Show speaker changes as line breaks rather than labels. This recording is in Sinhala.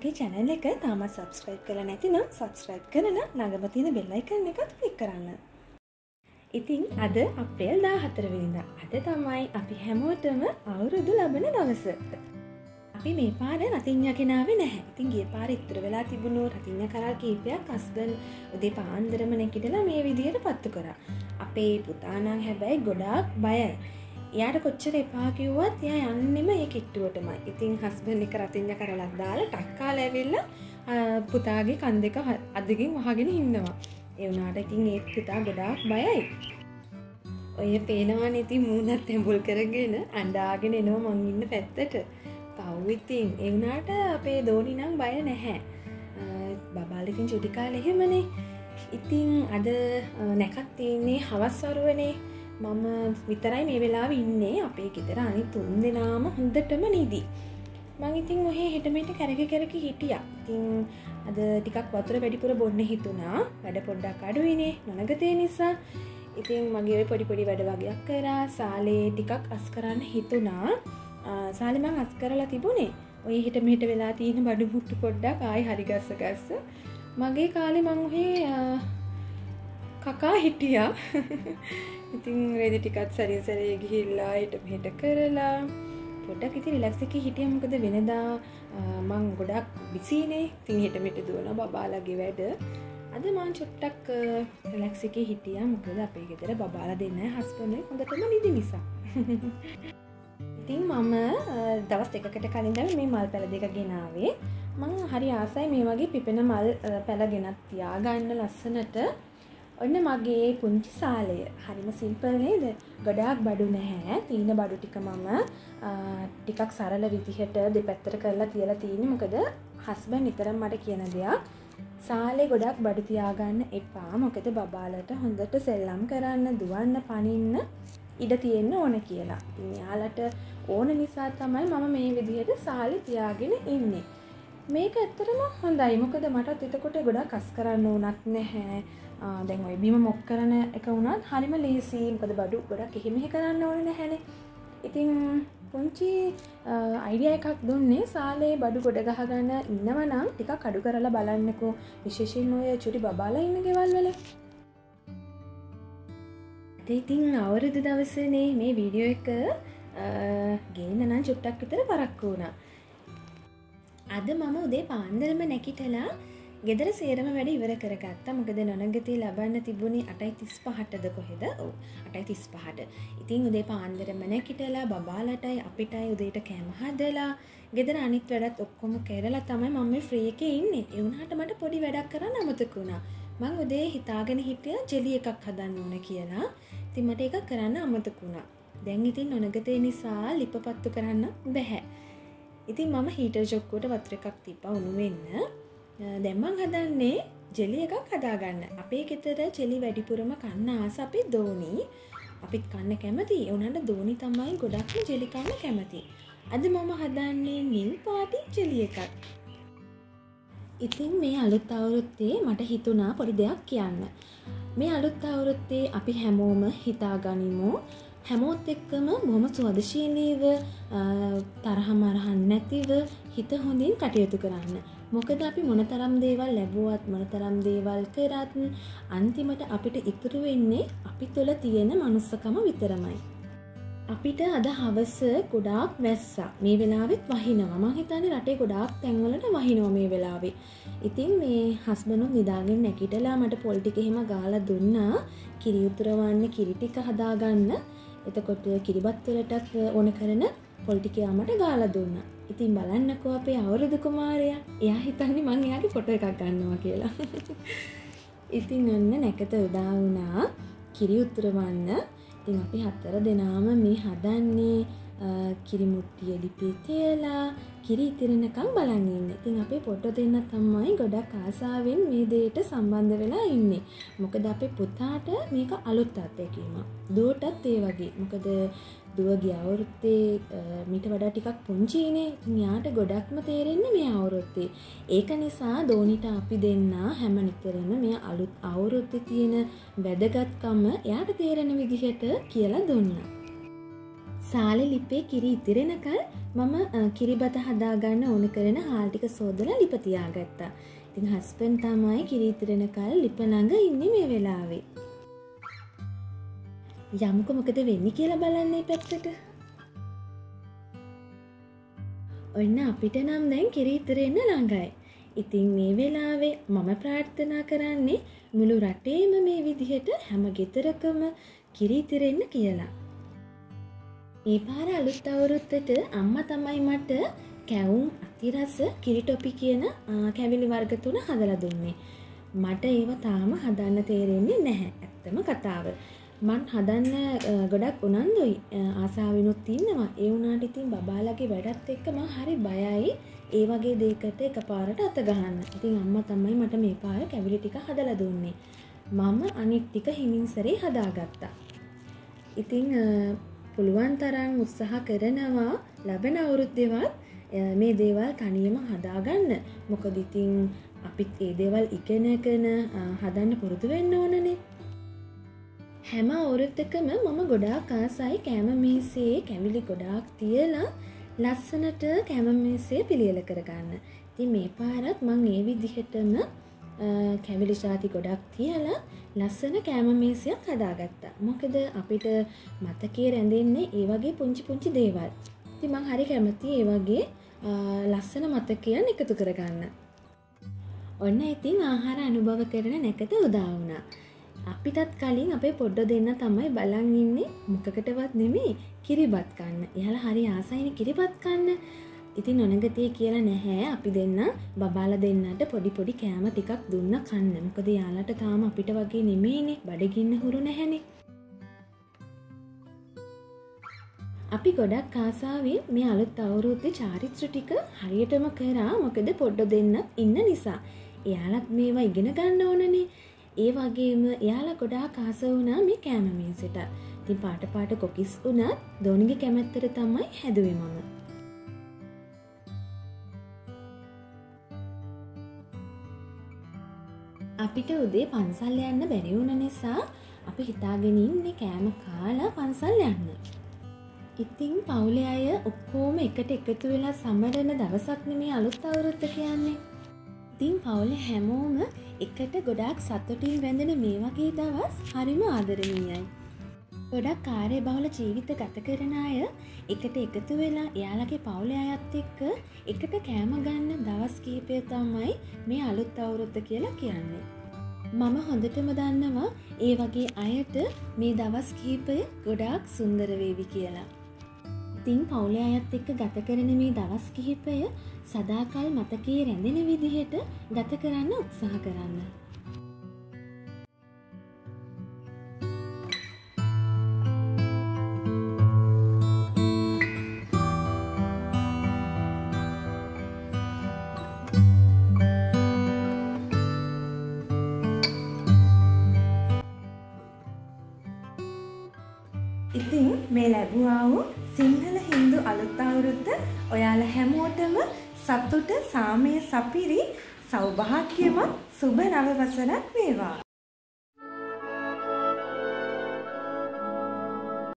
මගේ චැනල් එක තාම සබස්ක්‍රයිබ් කළ නැතිනම් සබස්ක්‍රයිබ් කරන නගමතින බෙල්ලයිකන්න එකත් ලික් කරන්න. ඉතිං අද අපේල් දා හතරවෙනිද අද තමයි අපි හැමෝටම අවුරුදු ලබන දවස. අපි මේ පාර රතිං්ඥ කෙනාව නැහැ ඉතින් ගේ පාර ඉතුර වෙලා තිබුණු රතිං්ඥ කරල් කීපයක් අස්බන් උදේ පාන්දරම නැකිටලා මේ විදියට පත්තු කර. අපේ පුතානං හැබැයි ගොඩාක් බයයි. යාට කොච්චර එපා කිව්වත් ය යන්නෙම ඒ කිට්ටුවටම ඉතින් හස්බන් එක රතිං්ඥ කරලක් දාලා ටක්කා ලැවෙල්ල පුතාගේ කන් දෙක අදකින් වහගෙන ඉන්නවා. එවනාට ඉතින් ඒත් පුතා ගොඩාක් බයයි. ඔය පේනවා නති මූනත් තැඹුල් කරගෙන අන්ඩාගෙන එනවා මංගන්න පැත්තට. පව්විතින් එවනාට අපේ දෝනි නම් බය නැහැ. බබාලිකින් චුටිකාල එහෙමනේ. ඉතින් අද නැකත් තියන්නේ හවස්වරුවනේ මම විතරයි මේ වෙලා ඉන්නේ. අපේ ගෙදර අනි තුන් දෙනාම හොඳටම නීදී. මං ඉතින් ඔහේ හිටමට කැරක කැරකි හිටිය. තින් අද ටිකක් වතුර වැඩිපුර බොන්න හිතුනා වැඩ පොඩ්ඩක් අඩුවනේ නොනගතය නිසා ඉතින් මගේ පොඩි පොඩි වැඩ වගේයක් කරා. සාලේ ටිකක් අස් කරන්න හිතුනා සාලිමං අස් කරලා තිබුණේ ඔය හිට මෙට වෙලා තියෙන බඩු මුට්ටු පොඩ්ඩක්. ආයි හරිගස්ස ගස්ස මගේ කාලෙ මංහේ කකා හිටියා. ඉතින් රෙදි ටිකත් සරිසරය ගිහිල්ලා හිට මෙට කරලා පොඩක් ඉති රිලක්සික හිටියමකද වෙනදා මං ගොඩක් බිසිනේ තින් හිට මෙට දුවන බබාලගේ වැඩ. අද මාන් චොට්ටක් රලක්සික හිටිය. මොකද අපේ ගෙතර බබාල දෙන්න හස්පන හොඳටම නිදි නිසා ඉතින් මම දවස් එකකට කලින්දම මේ මල් පැළ දෙක ගෙනාවේ මං හරි ආසයි මේ වගේ පිපෙන මල් පැළ ගෙනත් තියාගන්න ලස්සනට. ඔන්න මගේ පුංචි සාලය. හරිම සිම්පල් නේද? ගොඩාක් බඩු නැහැ. තීන බඩු ටික මම ටිකක් සරල විදිහට දෙපැත්තර කරලා කියලා තියෙන මොකද හස්බන් නිතරම් මට කියන දෙයක්. සාලේ ගොඩක් බඩු තියාගන්න එපා. මොකද බබාලට හොඳට සෙල්ලම් කරන්න දුවන්න පනින්න ඉඩ තියෙන්න ඕන කියලා. යාලට ඕන නිසා තමයි මම මේ විදිහට සාලි තියාගෙන ඉන්නේ. මේක ඇත්තරම හොඳයි. මොකද මටත් එතකොට ගොඩා කස් කරන්න ඕනත් නැහැ. දැන් ඔය බිම මොක් කරන එක වුණත් හරිම ලේසි මොකද බඩු ගොඩක් එහෙමෙහි කරන්න ඕන නැහැන. ඉතින් පුංචි අයිඩිය එකක් දුන්නේ සාලේ බඩු ගොඩ ගහගන්න ඉන්නවනම් ටික කඩු කරලා බලන්නකෝ. විශේෂෙන් ඔය චුටි බාල ඉන්න ගෙවල් වල. ඉතින් අවුරුදු දවසනේ මේ වීඩියෝ එක ගේනනම් චුට්ටක් විතර පරක්ක වුණා. අද මම උදේ පාන්දරම නැකිටලා ගෙදර සේරම වැඩ ඉවර කරගත්ත. මොකද නොනගති ලබන්න තිබුණේ අටයි තිස් පහටද කොහෙද? ඕ අටයි තිස් පහට ඉතින් උදේ පාන්දරම නැකිටලා බබාලටයි අපිටයි උදේට කෑමහදලා ගෙදර අනිත් වැඩත් ඔක්කොම කෙරලා තමයි මම ෆ්‍රී එක ඉන්නේ. එවුණහට මට පොඩි වැඩක් කරන්න අමතකුණා මං උදේ හිතාගෙන හිටිය ජෙලි එකක් හදන්න ඕන කියලා. තිමට එකක් කරන්න අමතකුණා දැන් ඉතින් නොනගතය නිසා ලිපපත්තු කරන්න බැහැ. ඉතින් මම හීට ජොක්කොට වත්‍ර එකක් තිප උුණු වෙන්න. දැම්මං හදන්නේ ජෙලි එකක් හදාගන්න. අපේ ගෙතර ජෙලි වැඩිපුරම කන්න ආස අපි දෝනී. අපිත් කන්න කැමති. එවනට දෝනි තමයි ගොඩක්ම ජෙලිකන්න කැමති. අද මම හදන්නේ නිල් පාටි ජෙලි එකක්. ඉතින් මේ අලුත් අවුරුත්තේ මට හිතුනා පොඩි දෙයක් කියන්න. මේ අලුත් අවුරුත්තේ අපි හැමෝම හිතාගනිමු. හැමෝත් එක්කම බොහොම ස්වදශීලීව තරහමරහන් නැතිව හිත හොඳින් කටයුතු කරන්න. මොකද අපි මොනතරම් දේවල් ලැබුවත් මොනතරම් දේවල් කරත් අන්තිමට අපිට ඉතුරු වෙන්නේ අපි තුළ තියෙන මනුස්සකම විතරමයි. අපිට අද හවස ගොඩාක් වැස්සා මේ වෙලාවෙත් වහිනවා මං හිතන්නේ රටේ ගොඩාක් තැන්වලට වහිනවා මේ වෙලාවේ. ඉතින් මේ හස්බනුත් නිදාගෙන නැගිටලා මට පොල් ටික එහෙම ගාලා දුන්නා කිරි උතුරවන්න කිරි ටික හදාගන්න. එතකොට කිරිබත් වලටත් ඕන කරන පොල් ටික යාමට ගාලා දුන්නා. ඉතින් බලන්නකෝ අපේ අවුරුදු කුමාරය. එයා හිතන්නේ මං එයාගේ ෆොටෝ එකක් ගන්නවා කියලා. ඉතින් ඔන්න නැකත උදා වුණා. කිරි උත්තරවන්න ඉතින් අපි හත්තර දෙනාම මේ හදන්නේ කිරිමුට්ටිය ලිපේ තියලා කිරි ඉතිරෙනකම් බලන්න ඉතින් අපේ පොට්ටෝ දෙන්න තමයි ගොඩක් ආසාාවෙන් මේ දේට සම්බන්ධ වෙලා ඉන්නේ. මොකද අපේ පුතාට මේක අලුත් අත්දැකීම දුවටත් ඒ වගේ. මොකද දුවගේ අවුරුත්තේ මිට වඩා ටිකක් පුංචිනේ යාට ගොඩක්ම තේරෙන්නේ මේ අවුරුත්තේ ඒක නිසා දෝනිට අපි දෙන්න හැම නිතරම මේ අලුත් අවුරුත්ත තියෙන වැදගත්කම්ම එයාට තේරෙන විදිහට කියලා දුන්න. සාලෙ ලිපේ කිරි ඉතිරෙනකල් මම කිරිබත හදාගන්න ඕන කරන හාල්ටික සෝදල ලිපතියාගත්තා. ඉතින් හස්පන් තමයි කිරි ඉතිරෙනකල් ලිපනඟ ඉන්න මේ වෙලාවේ. යමුක මොකද වෙන්න කියලා බලන්නේ පැත්තට. ඔන්න අපිට නම් දැන් කිරි ඉතරෙන්න ළඟයි. ඉතින් මේ වෙලාවේ මම ප්‍රාර්ථනා කරන්නේ මුළු රටේම මේ විදිහට හැම ගෙතරකම කිරීතිරෙන්න කියලා. ඒ පාර අලුත් අවුරුත්තට අම්ම තමයි මට කැවුම් අතිරස කිරිටොපි කියන කැවිලි වර්ග තුන හදල දුන්නේ. මට ඒව තාම හදන්න තේරෙන්නේ නැහැ. ඇත්තම කතාව. මන් හදන්න ගොඩක් උනන්දුයි. ආසාාවනුත් ඉන්නවා. ඒ වුනාට ඉතින් බබාලගේ වැඩත් එක්ක ම හරි බයයි. ඒ වගේ දේකට එක පාරට අත ගහන්න. ඉතින් අම්ම තමයි මට මේ පාර කැවිලි ටික හදල දුන්නේ. මම අනික් ටික හිමින්සරේ හදාගත්තා. ඉතිං පුළුවන් තරන් උත්සාහ කරනවා ලබෙන අවුරුද්දෙවත් මේ දේවල් තනියම හදාගන්න මොකද ඉතිං අපිත් ඒ දේවල් ඉගෙන කන හදන්න පුරුදු වෙන්න ඕනනේ හැම අවුරුත්තකම මම ගොඩාක් ආසයි කෑම මේසේ කැමිලි ගොඩාක් තියලා ලස්සනට කැම මේසේ පිළියල කරගන්න. ති මේ පාරත් මං ඒ විදිහටම කැවිලි ශාති ගොඩක් තියලා ලස්සන කෑම මේසයක් හදාගත්තා. මොකද අපිට මතකේ රැඳෙන්නේ ඒ වගේ පුංචි පුංචි දේවල්. ති මං හරි කැමති ඒ වගේ ලස්සන මතකයන් එකතු කරගන්න. ඔන්න ඉතින් ආහාර අනුභව කරන නැකත උදාවුණා. අපිටත් කලින් අපේ පොඩ්ඩ දෙන්න තමයි බලන් ඉන්නේ මොකකටවත් නෙමේ කිරිබත් කන්න එහල හරි ආසයින කිරිබත් කන්න ඉතින් නොනගතය කියලා නැහැ. අපි දෙන්න බබාල දෙන්නට පොඩි පොඩි කෑම ටිකක් දුන්න කන්න. මොකද යාලට තාම අපිට වගේ නෙමේනේ බඩගින්න හුරු නැහැනේ. අපි ගොඩක් කාසාාවෙන් මේ අලුත් අවුරුද්ධ චාරිත්‍ර ටික හරියටම කරා. මොකද පොඩ්ඩ දෙන්න ඉන්න නිසා. එයාලත් මේවා ඉගෙන ගන්න ඕනනේ. ඒ වගේම එයාලා ගොඩා කාස වුණා මේ කෑමමීසිට ති පාට පාට කොකිස් වනත් දෝනිග කැමැත්තර තමයි හැදුවේ මම. අපිට උදේ පන්සල් යන්න බැරිවුණ නිසා අපි හිතාගෙනින්නේ කෑම කාලා පන්සල් යන්න ඉතිං පවුලේ අය ඔක්කෝම එකට එකතු වෙලා සමරන දවසක්න මේ අලුත් අවුරුත්ත කියන්නේ ඉතිං පවුල හැමෝම එකට ගොඩක් සත්තුටින් වැඳෙන මේ වගේ දවස් හරිම ආදරණීයයි. ගොඩක් කාරය බහුල ජීවිත ගත කරන අය එකට එකතු වෙලා එයාලගේ පවුල අයත් එක්ක එකට කෑම ගන්න දවස් කීපය තමයි මේ අලුත් අවුරුද්ධ කියලා කියන්නේ. මම හොඳටම දන්නවා ඒ වගේ අයට මේ දවස් කීපය ගොඩාක් සුන්දරවේවි කියලා. ඉතිං පවුලේ අයත් එක්ක ගත කරන මේ දවස් කිහිපය සදාකල් මතකයේ රැඳෙන විදිහට ගත කරන්න උත්සාහ කරන්න.
ඉතින් මේ ලැබුවා වූ සිංහල හින්දු අලුත් අවුරුද්ද ඔයාලා හැමෝටම සතුට සාමය සපිරි සෞභාග්‍යමත් සුබ නව වසරක් වේවා.